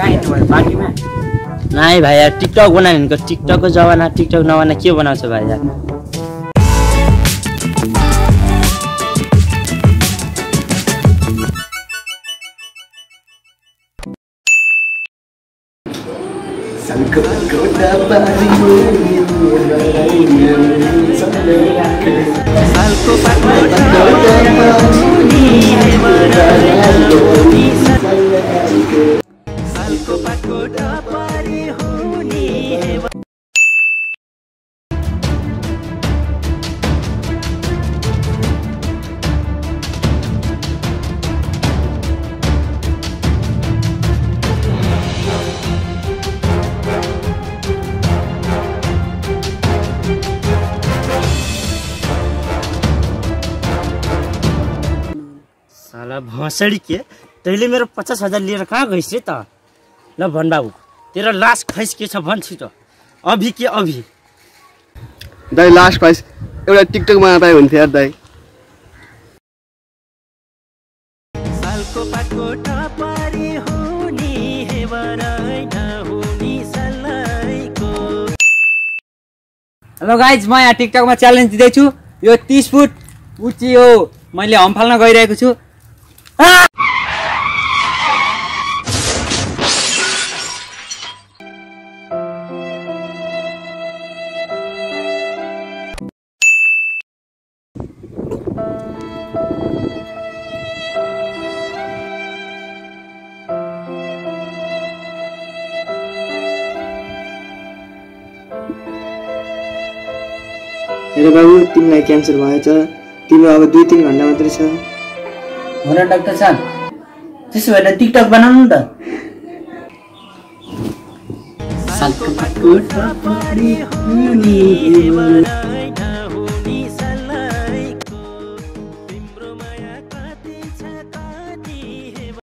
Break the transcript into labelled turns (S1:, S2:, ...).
S1: बाकी में
S2: नहीं भाइ यार टिकटक बनायो भने टिकटकको जमाना टिकटक नबना के बनाउँछ भाइ यार साला भँसडी के? तैँले मेरो पचास हजार लिएर कहाँ गइस् रे त? ल भन् बाबु तेरो लास्ट खैस के छ भन् छिटो। अभि के अभि?
S3: दाइ लास्ट प्राइस एउटा टिकटकमा पायो हुन्थ्यो यार दाइ
S1: हेलो गाइज म यहाँ टिकटकमा च्यालेन्ज दिँदैछु। यो तिस फुट उची हो मैले हम फाल्न गइरहेको छु।
S3: हेर बाबु तिमीलाई क्यान्सर भएछ। तिम्रो अब दुई तिन घन्टा मात्रै छ।
S2: हो डाक्टर साहब त्यसो भएर टिकटक बनाउनु त। सालको